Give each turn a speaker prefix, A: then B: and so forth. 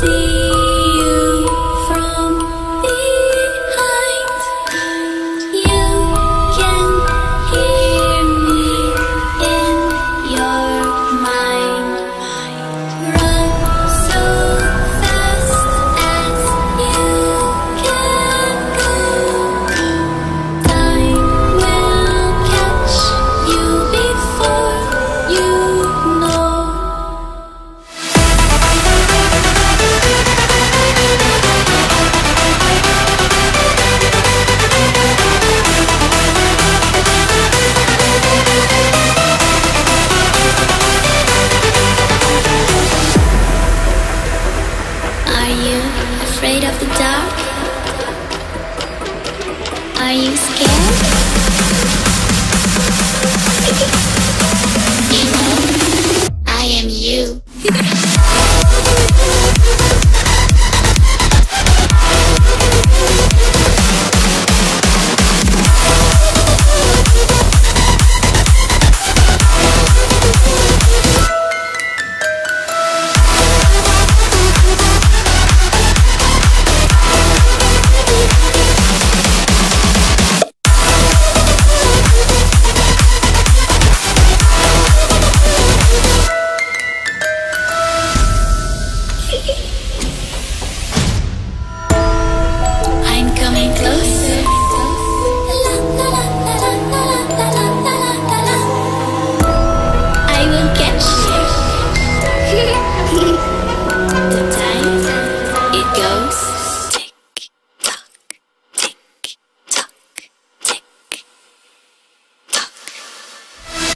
A: see Are you scared? you I am you.